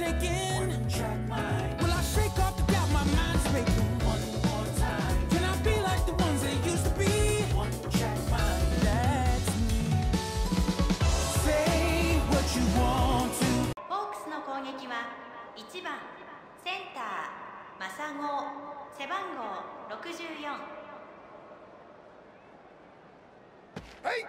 shaking. Will I shake off the doubt my mind's making? One more time. Can I be like the ones that used to be? That's me. Say what you want to. ホークスの攻撃は1番センターマサゴ背番号64はい